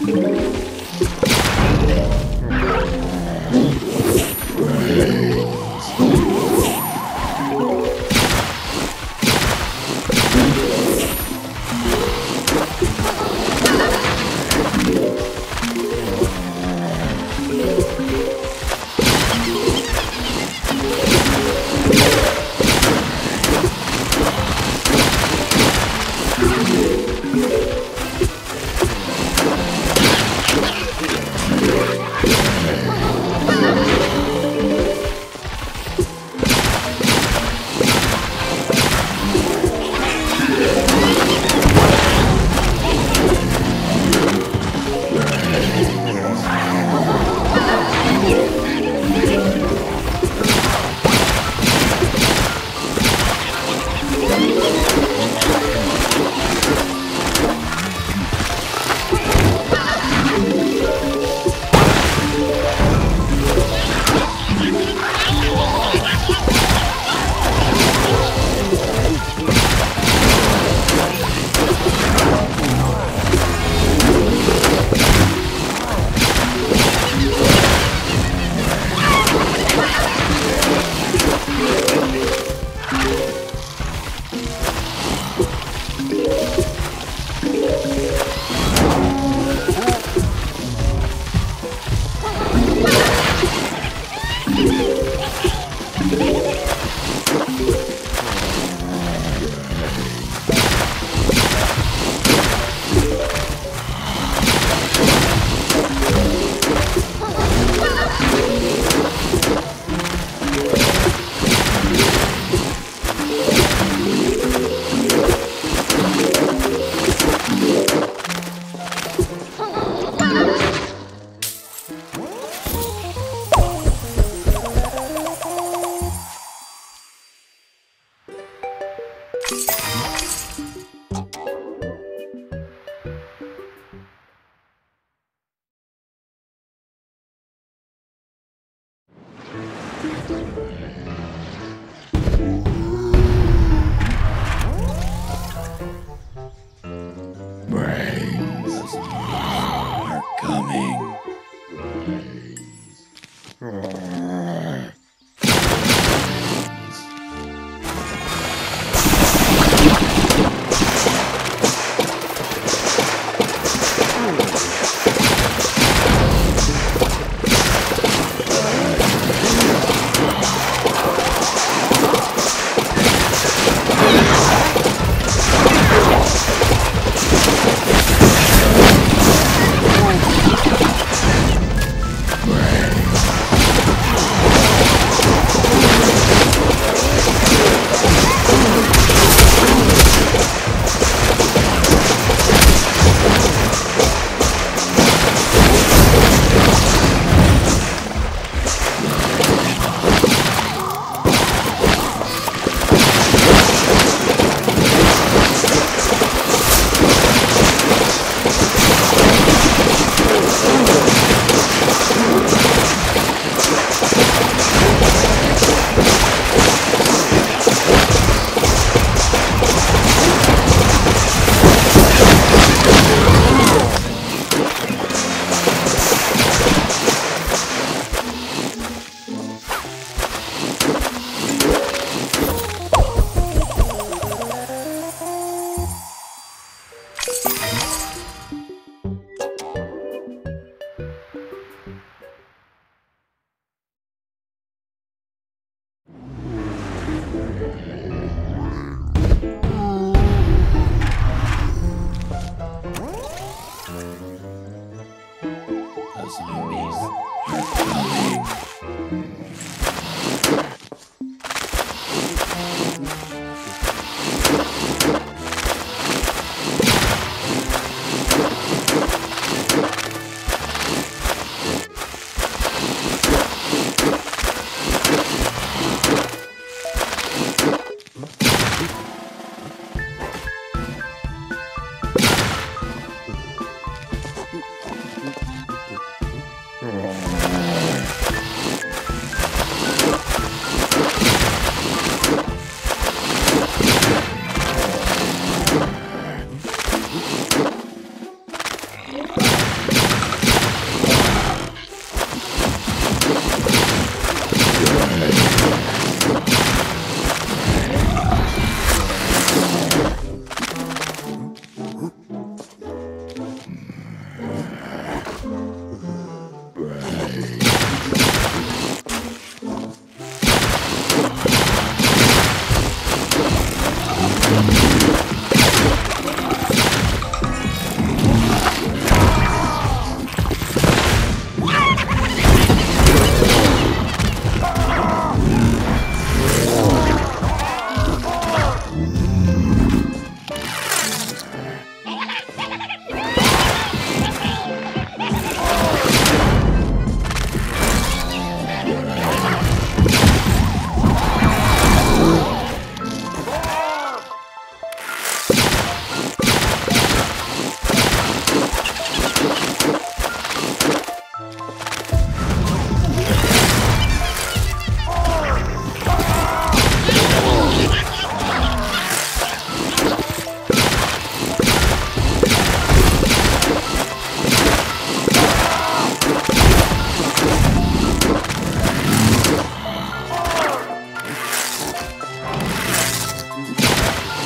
Hey.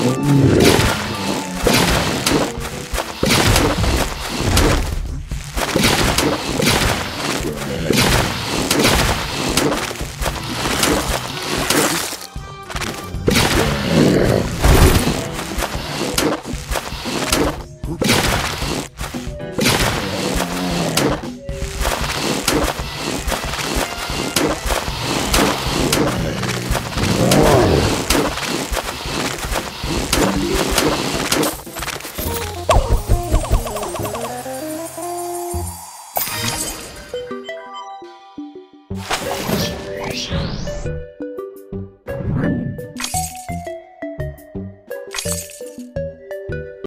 Mm-hmm.